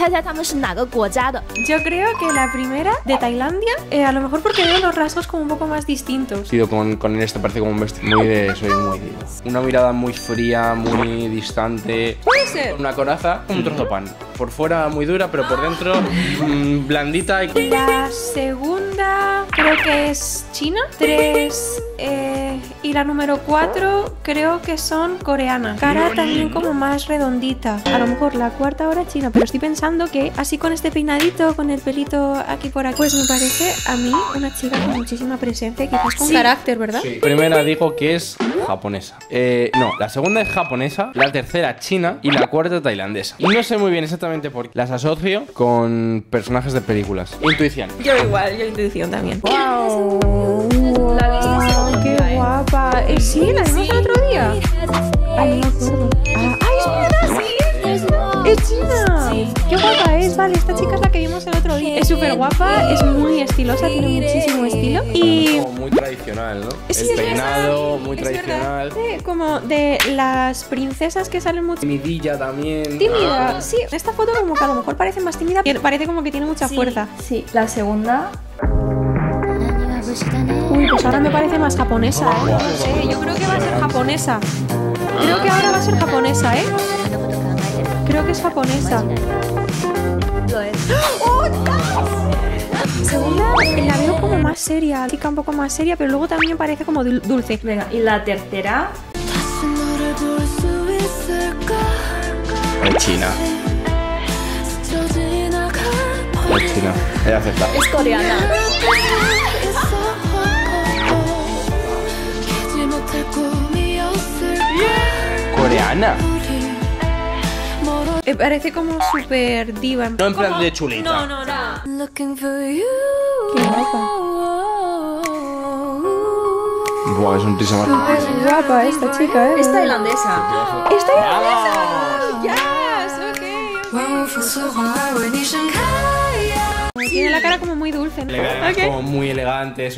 猜猜他们是哪个国家的？ Yo creo que la primera de Tailandia, eh, a lo mejor porque veo los rasgos como un poco más distintos. Vestido con, con este parece como un vestido muy de soy muy diva. Una mirada muy fría, muy distante. Puede ser. Una coraza, un trozo de pan. Por fuera muy dura, pero por dentro mm, blandita y La segunda creo que es China. Tres eh, y la número cuatro creo que son coreanas. Cara también como más redondita. A lo mejor la cuarta ahora China, pero estoy pensando que así con este peinadito, con el pelito aquí por aquí, pues me parece a mí una chica con muchísima presencia, y quizás con carácter, ¿verdad? Primera digo que es japonesa. Eh, no, la segunda es japonesa, la tercera china y la cuarta tailandesa. Y no sé muy bien exactamente por qué. Las asocio con personajes de películas. Intuición. Yo igual, yo intuición también. ¡Wow! ¡Qué guapa! Sí, la vimos el otro día. Ay, no me acuerdo. Ah, ¡Ay, es verdad! ¡Sí! ¡Es China! ¡Qué guapa es! Vale, esta chica es la que vimos el otro día. Es súper guapa, es muy estilosa, tiene muchísimo estilo. Y. Como muy tradicional, ¿no? Sí, El es peinado, verdad. muy Es tradicional. Sí, como de las princesas que salen mucho. Timidilla también. Tímida, Ah. sí. Esta foto como que a lo mejor parece más tímida, pero parece como que tiene mucha fuerza. Sí, la segunda. Uy, pues ahora me parece más japonesa, ¿eh? No sé, yo japonesa. Creo que ahora va a ser japonesa, ¿eh? Creo que es japonesa. Lo es. Segunda, la veo como más seria, chica un poco más seria, pero luego también parece como dul- dulce. Venga, y la tercera. Es china. Es china. Ella acepta. Es coreana. Coreana. Me parece como súper diva. No en plan de chulita. No, no, no. Qué guapa. Buah, es un tisa más. Es guapa esta chica, ¿eh? Es tailandesa. ¡Es tailandesa! ¡Yes! Ok. Tiene la cara como muy dulce, ¿no? Elegante, Ok. Como muy elegante,